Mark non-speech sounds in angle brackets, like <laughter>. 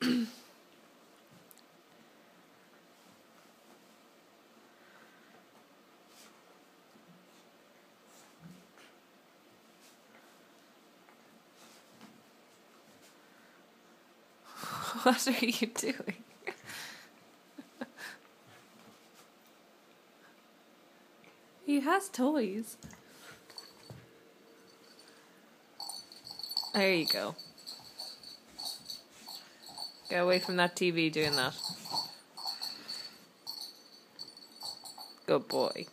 <clears throat> what are you doing? he has toys. There you go. Get away from that TV doing that. Good boy.